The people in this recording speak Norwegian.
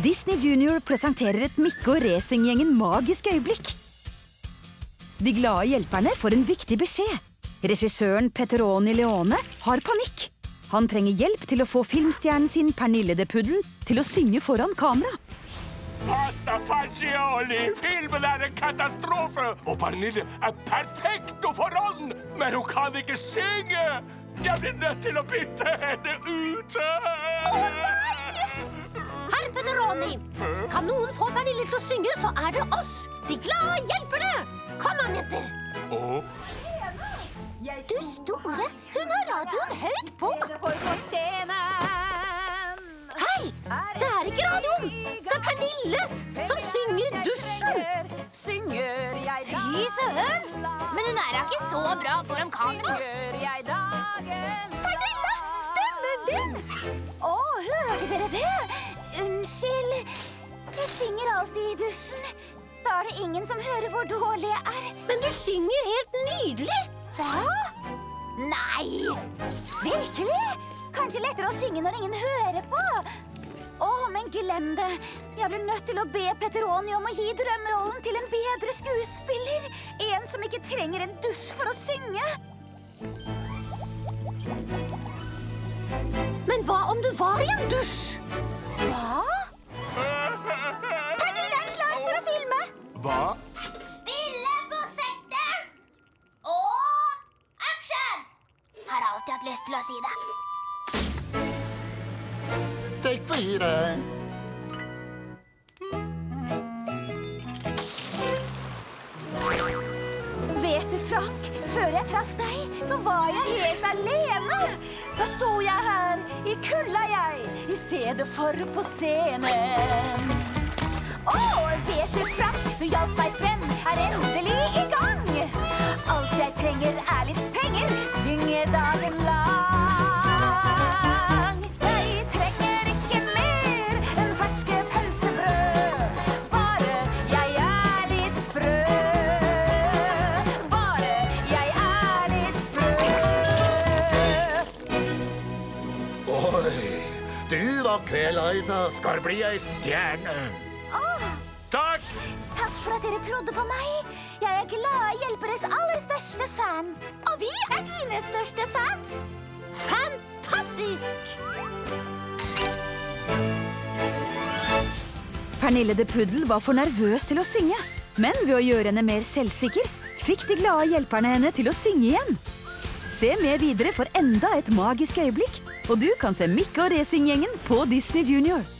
Disney Junior presenterer et Mikke og Racing-gjengen magisk øyeblikk. De glade hjelperne får en viktig beskjed. Regissøren Peteroni Leone har panikk. Han trenger hjelp til å få filmstjernen sin Pernille de Puddel til å synge foran kamera. Pasta fagioli! Filmen er en katastrofe! Og Pernille er perfekt få rollen, men hun kan ikke synge! Jeg blir nødt til å bytte henne ute! Til å synge, så er det oss, de glade hjelperne! Kom an, jenter! Du store, hun har radioen høyt på. Hei, det er ikke radioen. Det er Pernille som synger i dusjen. Synger jeg Fy søren, men hun er da ikke så bra foran kamera. Pernille, synger alltid i dusjen. Da er det ingen som hører hvor dårlig jeg er. Men du synger helt nydelig. Hva? Nei! Virkelig? Kanskje lettere å synge når ingen hører på. Å, men glem det. Jeg blir nødt til å be Peteroni om å gi drømmerollen til en bedre skuespiller. En som ikke trenger en dusj for å synge. Men hva om du var i en dusj? Hva? Alltid hatt lyst til å si det. Take fire. Vet du, Frank, før jeg traff deg, så var jeg helt alene. Da sto jeg her i kulda, jeg, i stedet for på scenen. Å, vet du, Frank, du hjalp meg frem, er endelig i gang. Vakre Eliza skal bli ei stjerne. Takk! Takk for at dere trodde på meg. Jeg er glade hjelperes aller største fan. Og vi er dine største fans. Fantastisk! Pernille de Puddel var for nervøs til å synge. Men ved å gjøre henne mer selvsikker fikk de glade hjelperne henne til å synge igjen. Se med videre for enda et magisk øyeblikk, og du kan se Mikke og Resing-gjengen på Disney Junior.